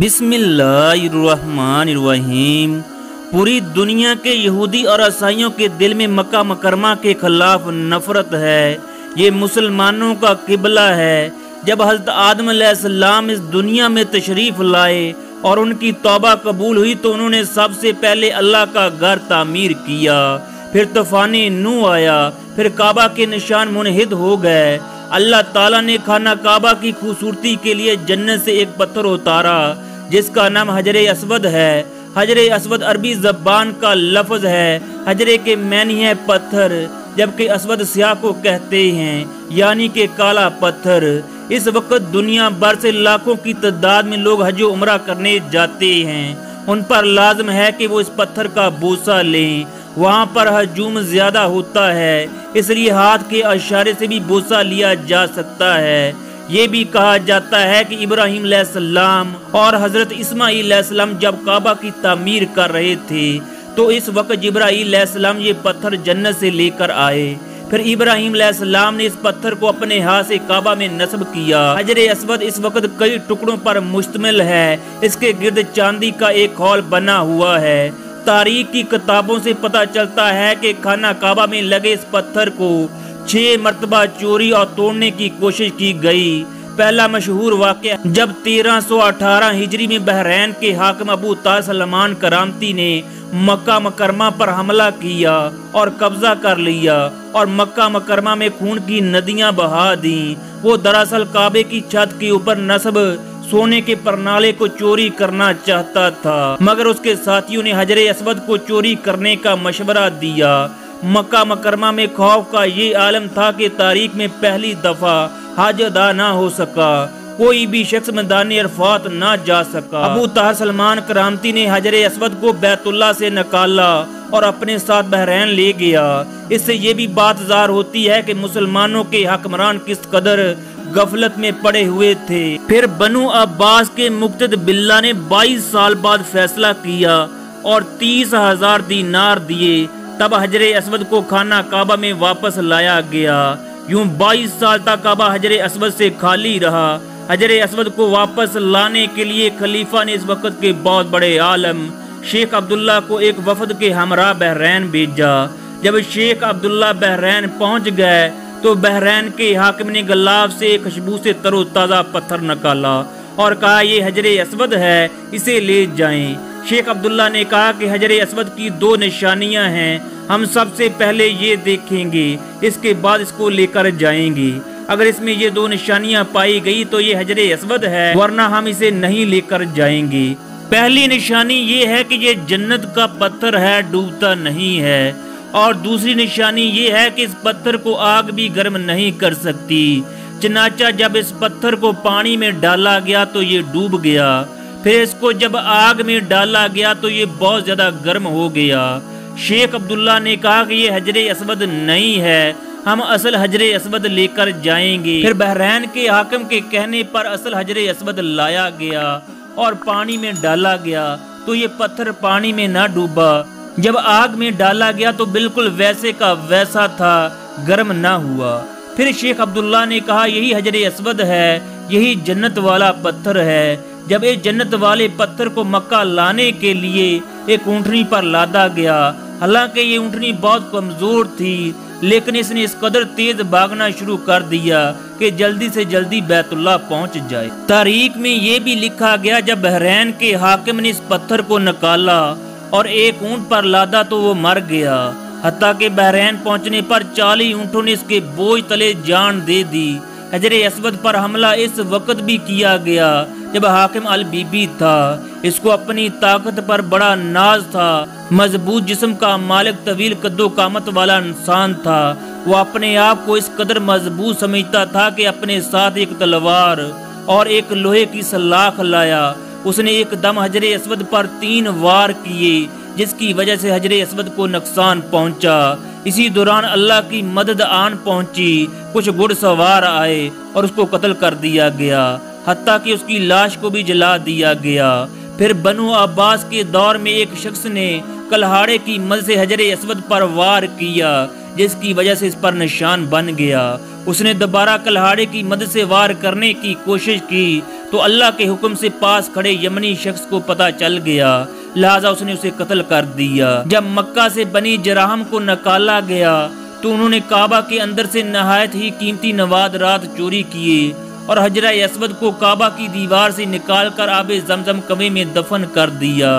बिस्मिल्लाहिर्रहमानिर्रहीम। पूरी दुनिया के यहूदी और ईसाइयों के दिल में मक्का मकरमा के खिलाफ नफरत है। ये मुसलमानों का किबला है। जब हज़रत आदम इस दुनिया में तशरीफ़ लाए और उनकी तौबा कबूल हुई तो उन्होंने सबसे पहले अल्लाह का घर तामीर किया। फिर तूफ़ान नू आया। फिर काबा के निशान मुनहिद हो गए। अल्लाह ताला ने खाना काबा की खूबसूरती के लिए जन्नत से एक पत्थर उतारा। जिसका नाम हजर असवद है। हजर असवद अरबी जबान का लफ्ज है। हजरे के मैनी है पत्थर, जबकि असवद स्याह को कहते हैं, यानी के काला पत्थर। इस वक्त दुनिया भर से लाखों की तादाद में लोग हज उम्र करने जाते हैं। उन पर लाजम है कि वो इस पत्थर का बोसा लें। वहाँ पर हजूम ज़्यादा होता है, इसलिए हाथ के अशारे से भी बोसा लिया जा सकता है। ये भी कहा जाता है कि इब्राहिम सलाम और हज़रत इस्माईल सलाम जब काबा की तामीर कर रहे थे तो इस वक्त जब्राईल सलाम ये पत्थर जन्नत से लेकर आए। फिर इब्राहिम सलाम ने इस पत्थर को अपने हाथ से काबा में नस्ब किया। हजर असवद इस वक्त कई टुकड़ों पर मुश्तमिल है। इसके गिर्द चांदी का एक हॉल बना हुआ है। तारीख की किताबों से पता चलता है कि खाना काबा में लगे इस पत्थर को छह मरतबा चोरी और तोड़ने की कोशिश की गई। पहला मशहूर वाक़ जब 1318 हिजरी में बहरैन के हाकम अबू ताज सलमान करामती ने मक्का मकरमा पर हमला किया और कब्जा कर लिया और मक्का मकरमा में खून की नदियाँ बहा दी। वो दरअसल काबे की छत के ऊपर नस्ब, सोने के परनाले को चोरी करना चाहता था, मगर उसके साथियों ने हजरे असवद को चोरी करने का मशवरा दिया। मक्का मकरमा में खौफ का ये आलम था कि तारीख में पहली दफ़ा हज अदा ना हो सका। कोई भी शख्स मैदान अरफात ना जा सका। अबू तार सलमान करामती ने हजर असवद को बैतुल्ला से निकाला और अपने साथ बहरैन ले गया। इससे ये भी बात जार होती है कि मुसलमानों के हकमरान किस कदर गफलत में पड़े हुए थे। फिर बनु अब्बास के मुक्तद बिल्ला ने 22 साल बाद फैसला किया और तीस हज़ार दीनार दिए। तब हजर असवद को खाना काबा में वापस लाया गया। यूँ 22 साल तक काबा हजर असवद से खाली रहा। हजर असवद को वापस लाने के लिए खलीफा ने इस वक्त के बहुत बड़े आलम, शेख अब्दुल्ला को एक वफद के हमरा बहरैन भेजा। जब शेख अब्दुल्ला बहरैन पहुँच गए तो बहरैन के हाकिम ने गलाब से खुशबू से तरोताज़ा पत्थर निकाला और कहा, ये हजर असवद है, इसे ले जाएँ। शेख अब्दुल्ला ने कहा कि हजर असवद की दो निशानियाँ हैं। हम सबसे पहले ये देखेंगे, इसके बाद इसको लेकर जाएँगे। अगर इसमें ये दो निशानियाँ पाई गई तो ये हजर असवद है, वरना हम इसे नहीं लेकर जाएँगे। पहली निशानी ये है कि ये जन्नत का पत्थर है, डूबता नहीं है। और दूसरी निशानी ये है कि इस पत्थर को आग भी गर्म नहीं कर सकती। चनाचा जब इस पत्थर को पानी में डाला गया तो ये डूब गया। फिर इसको जब आग में डाला गया तो ये बहुत ज़्यादा गर्म हो गया। शेख अब्दुल्ला ने कहा कि ये हजर असवद नहीं है, हम असल हजर असवद लेकर जाएँगे। फिर बहरैन के हाकम के कहने पर असल हजर असवद लाया गया और पानी में डाला गया तो ये पत्थर पानी में ना डूबा। जब आग में डाला गया तो बिल्कुल वैसे का वैसा था, गर्म ना हुआ। फिर शेख अब्दुल्ला ने कहा, यही हजर असवद है, यही जन्नत वाला पत्थर है। जब इस जन्नत वाले पत्थर को मक्का लाने के लिए एक ऊँटनी पर लादा गया, हालाँकि ये ऊँटनी बहुत कमज़ोर थी, लेकिन इसने इस कदर तेज भागना शुरू कर दिया कि जल्दी से जल्दी बैतुल्ला पहुँच जाए। तारीख में ये भी लिखा गया, जब बहरैन के हाकिम ने इस पत्थर को निकाला और एक ऊँट पर लादा तो वो मर गया हती के बहरैन पहुँचने पर चालीस ऊँटों ने इसके बोझ तले जान दे दी। हजर असवद पर हमला इस वक्त भी किया गया जब हाकिम अल बीबी था, इसको अपनी ताकत पर बड़ा नाज था। मज़बूत जिस्म का मालिक तवील कद्दो कामत वाला इंसान था। वो अपने आप को इस कदर मज़बूत समझता था कि अपने साथ एक तलवार और एक लोहे की सलाख लाया। उसने एक दम हजर असवद पर तीन वार किए, जिसकी वजह से हजर असवद को नुकसान पहुँचा। इसी दौरान अल्लाह की मदद आन पहुँची, कुछ घुड़सवार आए और उसको कत्ल कर दिया गया। हती कि उसकी लाश को भी जला दिया गया। फिर बनु अब्बास के दौर में एक शख्स ने कलहाड़े की मद से हजर असवद पर वार किया, जिसकी वजह से इस पर निशान बन गया। उसने दोबारा कलहाड़े की मदद से वार करने की कोशिश की तो अल्लाह के हुक्म से पास खड़े यमनी शख्स को पता चल गया। लिहाजा उसने उसे कत्ल कर दिया। जब मक्का से बनी जराहम को निकाला गया तो उन्होंने काबा के अंदर से नहायत ही कीमती नवाद रात चोरी किए। और हजरा असवद को काबा की दीवार से निकाल कर आब जमजम कमे में दफन कर दिया।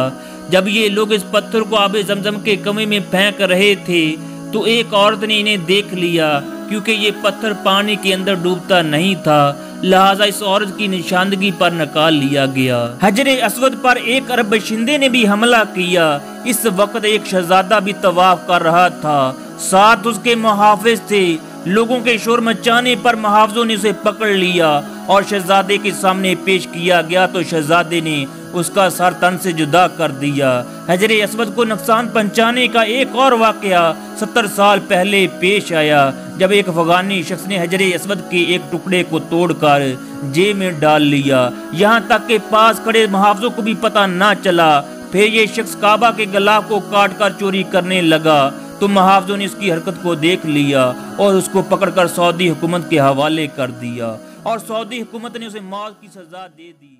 जब ये लोग इस पत्थर को आब जमजम के कमे में फेंक रहे थे तो एक औरत ने इन्हें देख लिया, क्योंकि ये पत्थर पानी के अंदर डूबता नहीं था। लिहाजा इस औरत की निशानदगी पर निकाल लिया गया। हजरे असवद पर एक अरब बशिंदे ने भी हमला किया। इस वक्त एक शहजादा भी तवाफ कर रहा था। साथ उसके मुहाफिज थे। लोगों के शोर मचाने पर मुहावजों ने उसे पकड़ लिया और शहजादे के सामने पेश किया गया तो शहजादे ने उसका सर तन से जुदा कर दिया। हजरे असवद को नुकसान पहुँचाने का एक और वाकया सत्तर साल पहले पेश आया, जब एक अफगानी शख्स ने हजरे असवद के एक टुकड़े को तोड़कर जेब में डाल लिया। यहाँ तक के पास खड़े मुहावजों को भी पता न चला। फिर ये शख्स काबा के गला को काट कर चोरी करने लगा। तो मुहावजों ने उसकी हरकत को देख लिया और उसको पकड़कर सऊदी हुकूमत के हवाले कर दिया। और सऊदी हुकूमत ने उसे मौत की सजा दे दी।